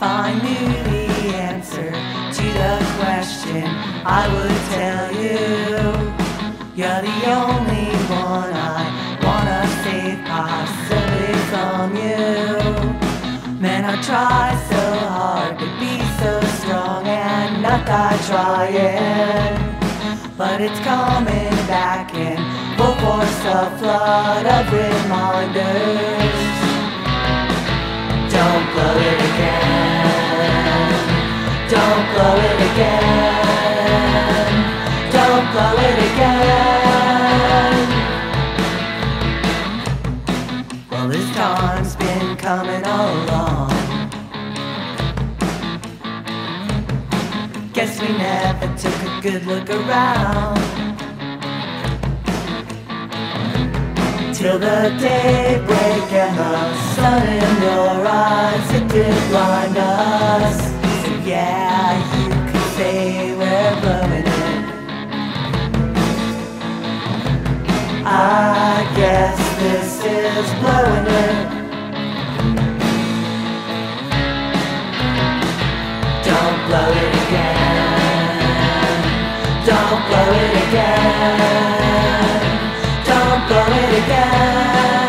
If I knew the answer to the question, I would tell you. You're the only one I wanna save possibly from you. Man, I try so hard to be so strong and not die trying. But it's coming back in full force, a flood of reminders. Blow it again. Don't blow it again. Well, this time's been coming all along. Guess we never took a good look around. Till the daybreak and the sun in your eyes, it did yeah, you could say we're blowing it. I guess this is blowing it. Don't blow it again. Don't blow it again. Don't blow it again.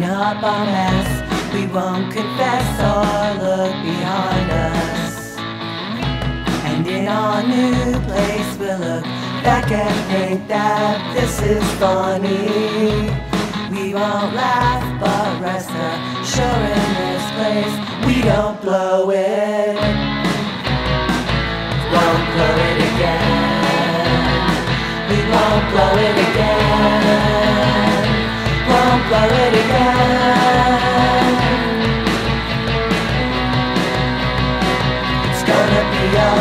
Clean up our mess. We won't confess or look behind us. And in our new place, we'll look back and think that this is funny. We won't laugh, but rest assured in this place, we don't blow it. Won't blow it again. We won't blow it again. It's gonna be alright.